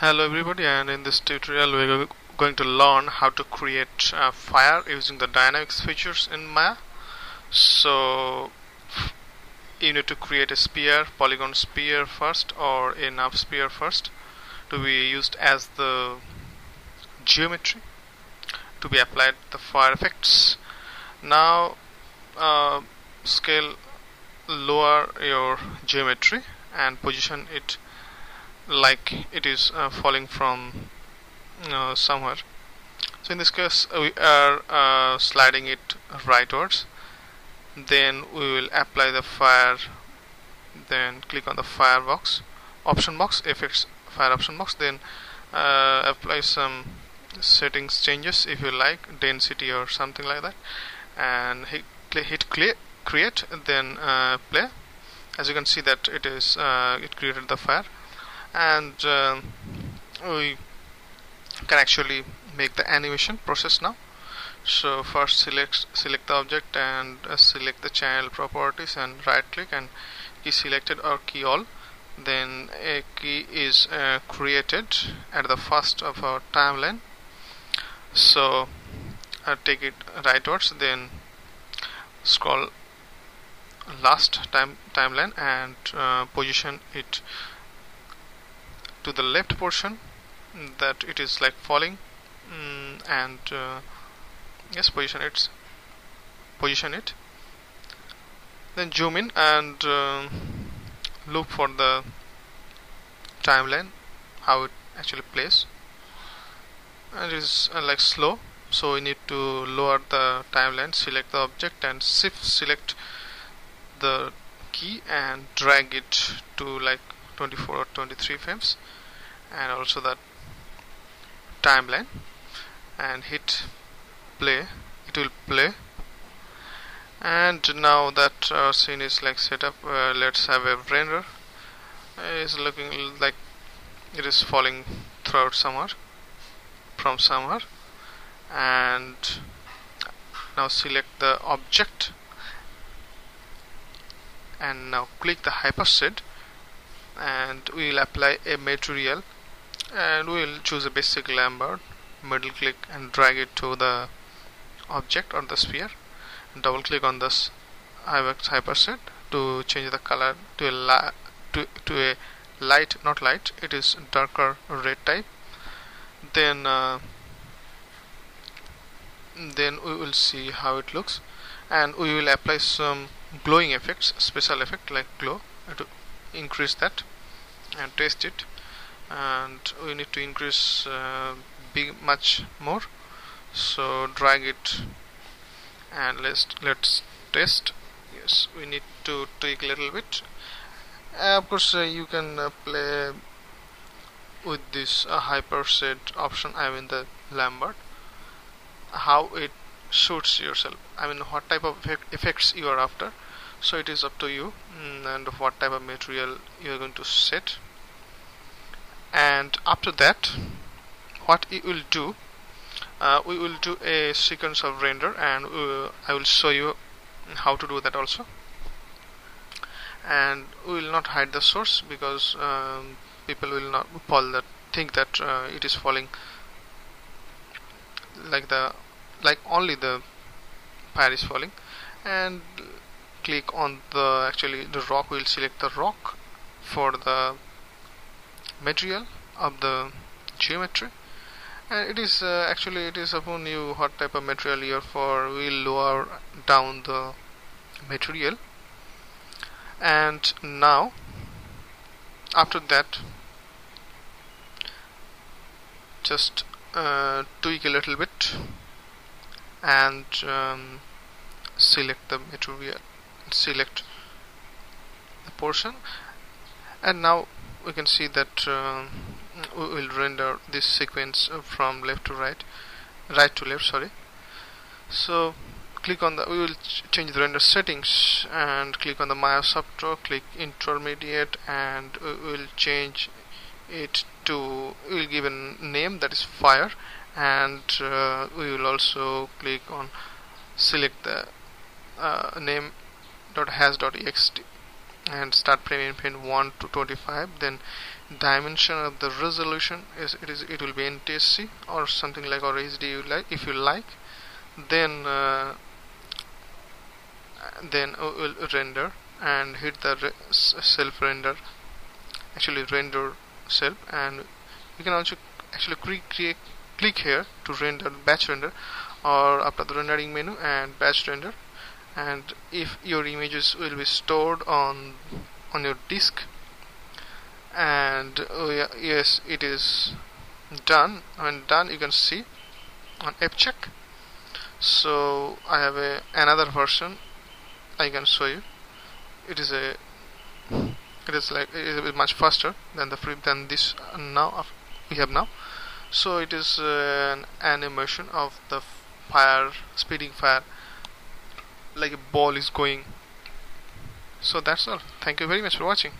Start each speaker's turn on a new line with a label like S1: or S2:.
S1: Hello everybody and in this tutorial we're going to learn how to create a fire using the dynamics features in Maya. So you need to create a sphere, polygon sphere first or a nav sphere first to be used as the geometry to be applied the fire effects. Now uh, scale lower your geometry and position it like it is uh, falling from uh, somewhere. So in this case uh, we are uh, sliding it rightwards. Then we will apply the fire then click on the fire box option box effects fire option box then uh, apply some settings changes if you like density or something like that. And hit, hit clear, create then uh, play. As you can see that it is it created the fire and uh, we can actually make the animation process now. So first select select the object and uh, select the channel properties and right click and key selected or key all. Then a key is uh, created at the first of our timeline. So uh, take it rightwards then scroll last time timeline and uh, position it to the left portion that it is like falling mm, and uh, yes position it position it. Then zoom in and uh, look for the timeline how it actually plays. And it is uh, like slow so we need to lower the timeline select the object and shift select the key and drag it to like 24 or 23 frames and also that timeline and hit play it will play. And now that our scene is like set up uh, let's have a render it's looking like it is falling throughout somewhere from somewhere and now select the object. And now click the Hypershade and we will apply a material and we will choose a basic Lambert middle click and drag it to the object or the sphere. Double click on this Hypershade to change the color to a to, to a light not light it is darker red type. Then uh, then we will see how it looks and we will apply some glowing effects special effect like glow increase that and test it. And we need to increase uh, big much more. So drag it and let's let's test yes we need to tweak a little bit. Uh, of course uh, you can uh, play with this uh, Hypershade option I mean the Lambert. How it suits yourself. I mean what type of effect effects you are after so it is up to you mm, and what type of material you are going to set. And after that what we will do uh, we will do a sequence of render and uh, I will show you how to do that also. And we will not hide the source because um, people will not fall that think that uh, it is falling like the like only the fire is falling. And click on the actually the rock we will select the rock for the material of the geometry. And it is uh, actually it is upon you what type of material are for we will lower down the material. And now after that just uh, tweak a little bit and um, select the material select the portion. And now we can see that uh, we will render this sequence from left to right right to left sorry. So click on the we will ch change the render settings and click on the Maya software click intermediate and we will change it to we will give a name that is fire and uh, we will also click on select the uh, name dot has dot ext and start in pin 1 to 25 then dimension of the resolution is it is it will be NTSC or something like or HD you like if you like then uh, then will render and hit the re self render actually render self and you can also actually create click here to render batch render or after the rendering menu and batch render and if your images will be stored on on your disk and oh yeah, yes it is done when done you can see on check so I have a another version I can show you. It is a it is like it is much faster than the free than this now we have now. So it is uh, an animation of the fire speeding fire like a ball is going. So that's all. Thank you very much for watching